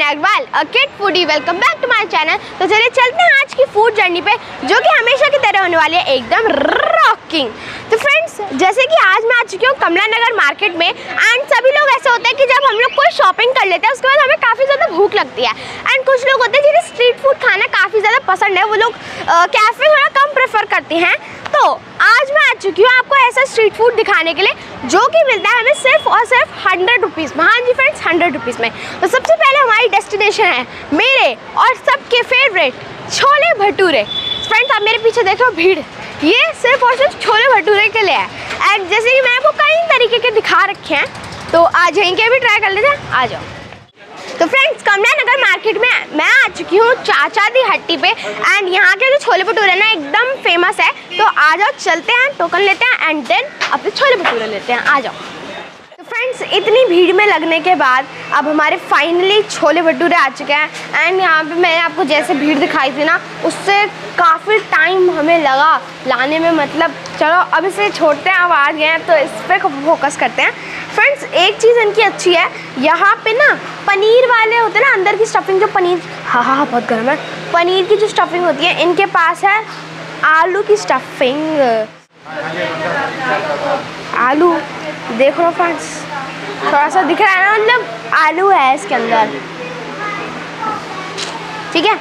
Negwal a kid foodie welcome back to my channel तो चलिए चलते हैं आज की फ़ूड जर्नी पे, जो कि हमेशा की तरह होने वाली है, एकदम रॉकिंग तो फ्रेंड्स जैसे कि आज मैं आ चुकी हूँ कमला नगर मार्केट में एंड सभी लोग ऐसे होते हैं कि जब हम लोग कोई शॉपिंग कर लेते हैं, उसके बाद हमें काफ़ी ज़्यादा भूख लगती है। एंड कुछ लोग होते हैं जिन्हें स्ट्रीट फ़ूड खाना काफ़ी ज़्यादा पसंद है, वो लोग कैफ़े थोड़ा कम प्रेफर करते हैं। तो आज मैं आ चुकी हूँ आपको ऐसा स्ट्रीट फ़ूड दिखाने के लिए, जो कि मिलता है हमें सिर्फ़ और सिर्फ़ हंड्रेड रुपीज़ में। हाँ जी फ्रेंड्स हंड्रेड रुपीज़ में। तो सबसे पहले हमारी डेस्टिनेशन है मेरे और सबके फेवरेट छोले भटूरे। फ्रेंड्स आप मेरे पीछे देख रहे हो, भीड़। ये सिर्फ़ और सिर्फ़ छोले भटूरे के लिए है। एंड जैसे कि मैं आपको कई तरीके के दिखा रखे हैं तो आज यहीं के भी ट्राई कर लेते हैं। आ जाओ। तो फ्रेंड्स कमला नगर मार्केट में मैं आ चुकी हूँ चाचा दी हट्टी पे। एंड यहाँ के जो छोले भटूरे ना, एकदम फ़ेमस है। तो आ जाओ, चलते हैं टोकन लेते हैं एंड देन अपने छोले भटूरे लेते हैं। आ जाओ। फ्रेंड्स इतनी भीड़ में लगने के बाद अब हमारे फाइनली छोले भटूरे आ चुके हैं। एंड यहाँ पे मैंने आपको जैसे भीड़ दिखाई थी ना, उससे काफ़ी टाइम हमें लगा लाने में मतलब चलो अब इसे छोड़ते हैं, अब आ गए हैं तो इस पर फोकस करते हैं। फ्रेंड्स एक चीज़ इनकी अच्छी है, यहाँ पे ना पनीर वाले होते हैं ना, अंदर की स्टफिंग जो पनीर हाँ हाँ हाँ बहुत गर्म है। पनीर की जो स्टफिंग होती है, इनके पास है आलू की स्टफिंग आलू, देख लो फ्रेंड्स थोड़ा सा दिख रहा है ना मतलब आलू है इसके अंदर। ठीक है?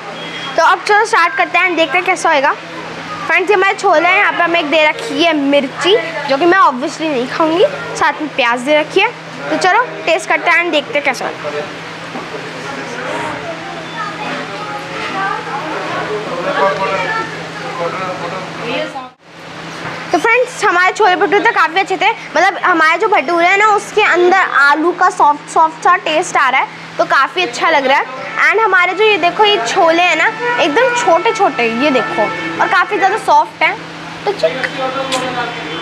तो अब चलो स्टार्ट करते हैं, देखते हैं कैसा होएगा। फ्रेंड्स ये हमारे छोले हैं, यहाँ पर हमें एक दे रखी है मिर्ची, जो कि मैं ऑब्वियसली नहीं खाऊँगी। साथ में प्याज दे रखी है। तो चलो टेस्ट करते हैं, देखते हैं कैसा होगा। फ्रेंड्स हमारे छोले भटूरे तो काफ़ी अच्छे थे। मतलब हमारे जो भटूरे हैं ना, उसके अंदर आलू का सॉफ्ट सॉफ्ट सा टेस्ट आ रहा है तो काफ़ी अच्छा लग रहा है। एंड हमारे जो ये देखो, ये छोले हैं ना, एकदम छोटे छोटे ये देखो, और काफ़ी ज़्यादा सॉफ्ट हैं। तो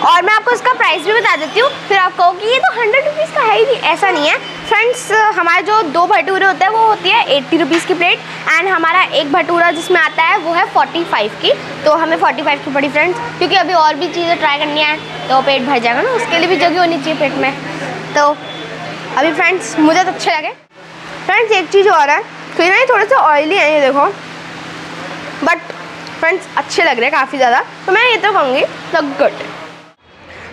और मैं आपको इसका प्राइस भी बता देती हूँ, फिर आप कहो कि ये तो हंड्रेड रुपीज़ का है ही नहीं, ऐसा नहीं है। फ्रेंड्स हमारे जो दो भटूरे होते हैं, वो होती है एट्टी रुपीज़ की प्लेट एंड हमारा एक भटूरा जिसमें आता है, वो है फोर्टी फाइव की। तो हमें फोर्टी फाइव की पड़ी फ्रेंड्स क्योंकि अभी और भी चीज़ें ट्राई करनी है तो पेट भर जाएगा ना, उसके लिए भी जगह होनी चाहिए पेट में। तो अभी फ्रेंड्स मुझे तो अच्छे लगे। फ्रेंड्स एक चीज़ और है फिर ना, ये थोड़े से ऑयली है, ये देखो। बट फ्रेंड्स अच्छे लग रहे हैं काफ़ी ज़्यादा। तो मैं ये तो कहूँगी द गुड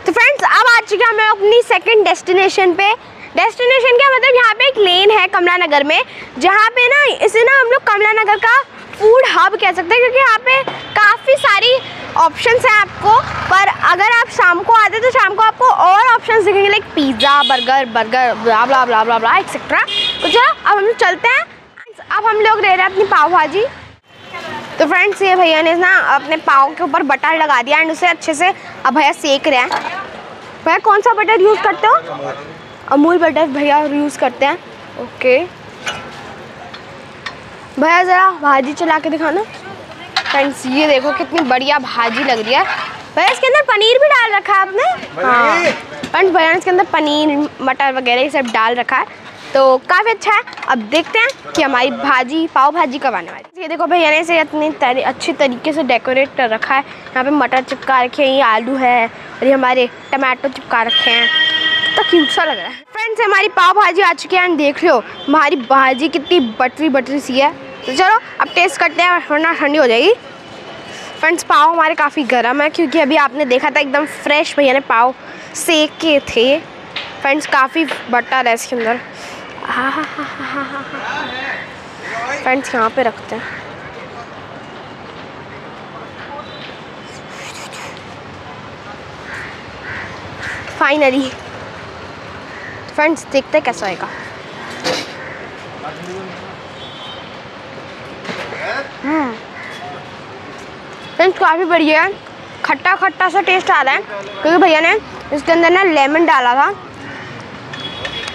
तो फ्रेंड्स अब आ चुके हैं हम अपनी सेकंड डेस्टिनेशन पे। डेस्टिनेशन क्या मतलब? यहाँ पे एक लेन है कमला नगर में, जहाँ पे ना इसे ना हम लोग कमला नगर का फ़ूड हब कह सकते हैं, क्योंकि यहाँ पे काफ़ी सारी ऑप्शंस हैं आपको। पर अगर आप शाम को आते तो शाम को आपको और ऑप्शंस दिखेंगे like pizza burger burger blah blah blah blah etcetera तो चलो, अब हम लोग चलते हैं। अब हम लोग ले रहे हैं अपनी पाव भाजी तो फ्रेंड्स ये भैया ने ना अपने पाव के ऊपर बटर लगा दिया एंड उसे अच्छे से अब भैया सेक रहे हैं। भैया, कौन सा बटर यूज़ करते हो? अमूल बटर भैया यूज़ करते हैं। ओके भैया ज़रा भाजी चला के दिखाना। फ्रेंड्स ये देखो कितनी बढ़िया भाजी लग रही है। भैया इसके अंदर पनीर भी डाल रखा है आपने? हाँ। फ्रेंड्स भैया ने इसके अंदर पनीर मटर वगैरह ये सब डाल रखा है। तो काफ़ी अच्छा है। अब देखते हैं कि हमारी भाजी पाव भाजी कब आने वाली ये देखो भैया ने इसे इतनी तरी, अच्छी तरीके से डेकोरेट कर रखा है। यहाँ पे मटर चिपका रखे हैं ये आलू है और ये हमारे टमाटो चिपका रखे हैं। तो क्यूट सा लग रहा है। फ्रेंड्स हमारी पाव भाजी आ चुकी है एंड देख लो हमारी भाजी कितनी बटरी बटरी सी है। तो चलो, अब टेस्ट करते हैं वरना ठंडी हो जाएगी। फ्रेंड्स पाव हमारे काफ़ी गर्म है, क्योंकि अभी आपने देखा था एकदम फ्रेश भैया ने पाव सेक के थे। फ्रेंड्स काफ़ी बटर है इसके अंदर। फ्रेंड्स यहाँ पे रखते हैं। फाइनली फ्रेंड्स देखते हैं कैसा होएगा फ्रेंड्स काफ़ी बढ़िया है। खट्टा खट्टा सा टेस्ट आ रहा है। क्योंकि भैया ने इसके अंदर ना लेमन डाला था।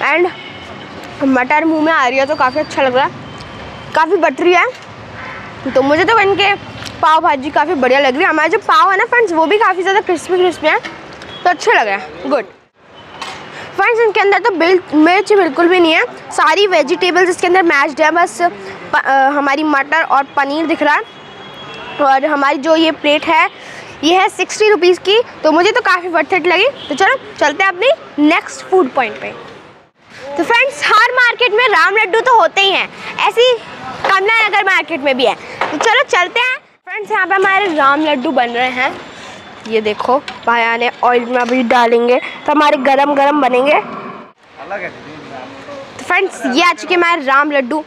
एंड मटर मुँह में आ रही है तो काफ़ी अच्छा लग रहा है। काफ़ी बटरी है। तो मुझे तो इनके पाव भाजी काफ़ी बढ़िया लग रही है। हमारे जो पाव है ना फ्रेंड्स वो भी काफ़ी ज़्यादा क्रिस्पी क्रिस्पी हैं। तो अच्छे लग रहे हैं। गुड फ्रेंड्स इनके अंदर तो बिल मिर्च बिल्कुल भी नहीं है। सारी वेजिटेबल्स इसके अंदर मैच्ड है बस प, आ, हमारी मटर और पनीर दिख रहा है। और हमारी जो ये प्लेट है ये है सिक्सटी रुपीज़ की तो मुझे तो काफ़ी वर्थ इट लगी। तो चलो चलते हैं अपनी नेक्स्ट फ़ूड पॉइंट पे। तो फ्रेंड्स हर मार्केट में राम लड्डू तो होते ही हैं। ऐसी कमला नगर मार्केट में भी है। तो चलो चलते हैं। फ्रेंड्स यहाँ पे हमारे राम लड्डू बन रहे हैं। ये देखो भाया ने ऑयल में अभी डालेंगे तो हमारे गरम गरम बनेंगे तो फ्रेंड्स ये आ चुके हमारे राम लड्डू।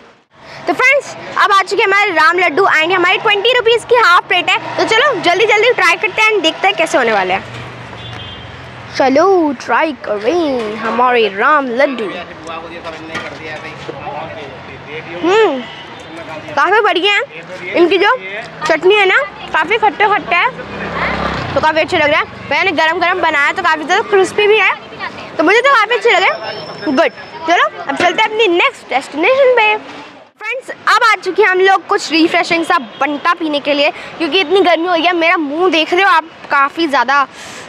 तो फ्रेंड्स अब आ चुके हमारे राम लड्डू आएँगे हमारी ट्वेंटी रुपीज़ की हाफ़ प्लेट है। तो चलो जल्दी जल्दी ट्राई करते हैं देखते हैं कैसे होने वाले हैं। चलो ट्राई करें हमारे राम लड्डू। हम्म काफ़ी बढ़िया है। इनकी जो चटनी है ना काफ़ी खट्टे खट्टे है। तो काफ़ी अच्छे लग रहा है। मैंने गरम गरम बनाया तो काफ़ी ज़्यादा क्रिस्पी भी है। तो मुझे तो काफ़ी अच्छे लगे। गुड चलो, अब चलते हैं अपनी नेक्स्ट डेस्टिनेशन पे। फ्रेंड्स अब आ चुके हैं हम लोग कुछ रिफ्रेशिंग सा बंटा पीने के लिए, क्योंकि इतनी गर्मी हो गई है। मेरा मुँह देख रहे हो आप, काफ़ी ज़्यादा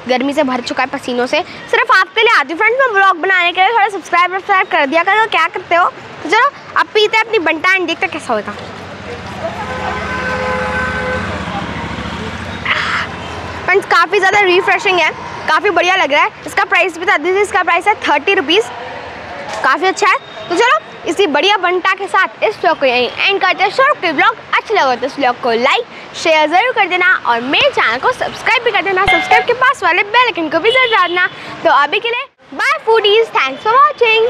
गर्मी से भर चुका है पसीनों से। सिर्फ़ आपके लिए आती फ्रेंड्स मैं ब्लॉग बनाने के लिए थोड़ा सब्सक्राइब वब्सक्राइब कर दिया करो। क्या करते हो? तो चलो, अब पीते हैं अपनी बंटा एंड देखते कैसा होगा। फ्रेंड्स काफ़ी ज़्यादा रिफ्रेशिंग है, काफ़ी बढ़िया लग रहा है। इसका प्राइस भी बता दीजिए इसका प्राइस है थर्टी रुपीज़ काफ़ी अच्छा है। तो चलो, इसी बढ़िया बंटा के साथ इस ब्लॉग को यहीं एंड करते हैं। शॉर्ट के ब्लॉग अच्छा लगा तो इस ब्लॉग को लाइक शेयर ज़रूर कर देना और मेरे चैनल को सब्सक्राइब भी कर देना। सब्सक्राइब के पास वाले बेल आइकन को भी ज़रूर डालना तो अभी के लिए bye foodies thanks for watching